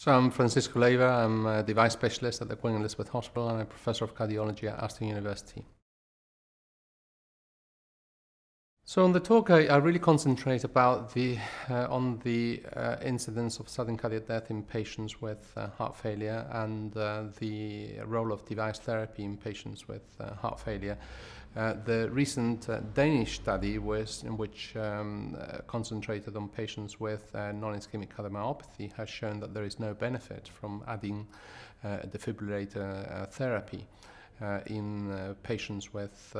So I'm Francisco Leyva. I'm a device specialist at the Queen Elizabeth Hospital and a professor of cardiology at Aston University. So on the talk, I, I really concentrate about the uh, on the uh, incidence of sudden cardiac death in patients with uh, heart failure and uh, the role of device therapy in patients with uh, heart failure. Uh, the recent Danish study was in which um, concentrated on patients with non-ischemic cardiomyopathy has shown that there is no benefit from adding defibrillator therapy in patients with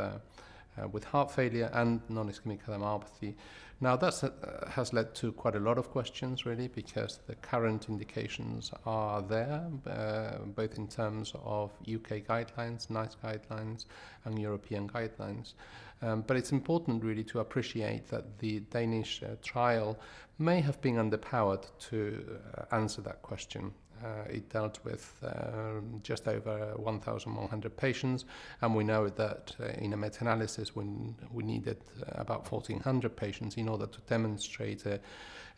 uh, with heart failure and non-ischemic cardiomyopathy. Now that uh, has led to quite a lot of questions really because the current indications are there uh, both in terms of UK guidelines, NICE guidelines and European guidelines. Um, but it's important really to appreciate that the Danish uh, trial may have been underpowered to uh, answer that question. Uh, it dealt with um, just over 1,100 patients, and we know that uh, in a meta-analysis we, we needed about 1,400 patients in order to demonstrate a,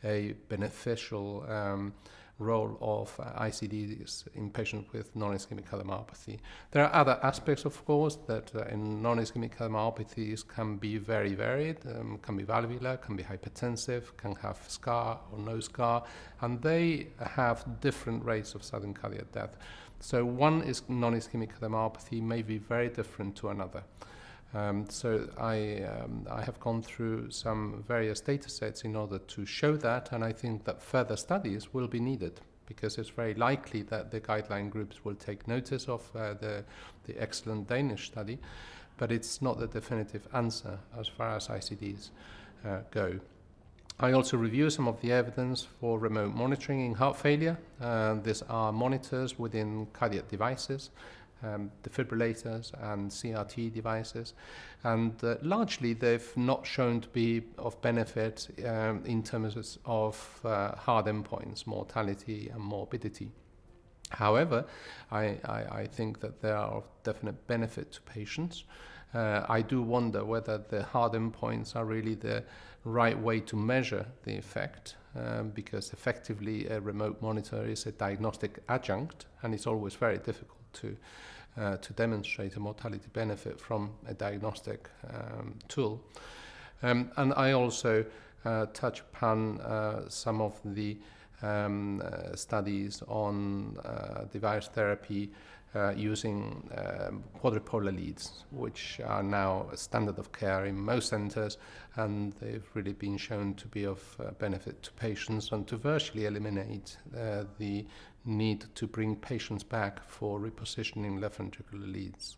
a beneficial um, role of uh, ICDs in patients with non-ischemic cardiomyopathy. There are other aspects, of course, that uh, in non-ischemic cardiomyopathies can be very varied, um, can be valvular, can be hypertensive, can have scar or no scar, and they have different rates of sudden cardiac death. So one is non-ischemic cardiomyopathy may be very different to another. Um, so I, um, I have gone through some various data sets in order to show that, and I think that further studies will be needed because it's very likely that the guideline groups will take notice of uh, the, the excellent Danish study, but it's not the definitive answer as far as ICDs uh, go. I also review some of the evidence for remote monitoring in heart failure. Uh, these are monitors within cardiac devices um, defibrillators and CRT devices. And uh, largely, they've not shown to be of benefit um, in terms of uh, hard endpoints, mortality and morbidity. However, I, I, I, think that they are of definite benefit to patients. Uh, I do wonder whether the hard endpoints are really the right way to measure the effect, um, because effectively a remote monitor is a diagnostic adjunct, and it's always very difficult to uh, to demonstrate a mortality benefit from a diagnostic um, tool. Um, and I also uh, touch upon uh, some of the um, uh, studies on uh, device therapy uh, using um, quadripolar leads, which are now a standard of care in most centers, and they've really been shown to be of uh, benefit to patients and to virtually eliminate uh, the need to bring patients back for repositioning left ventricular leads.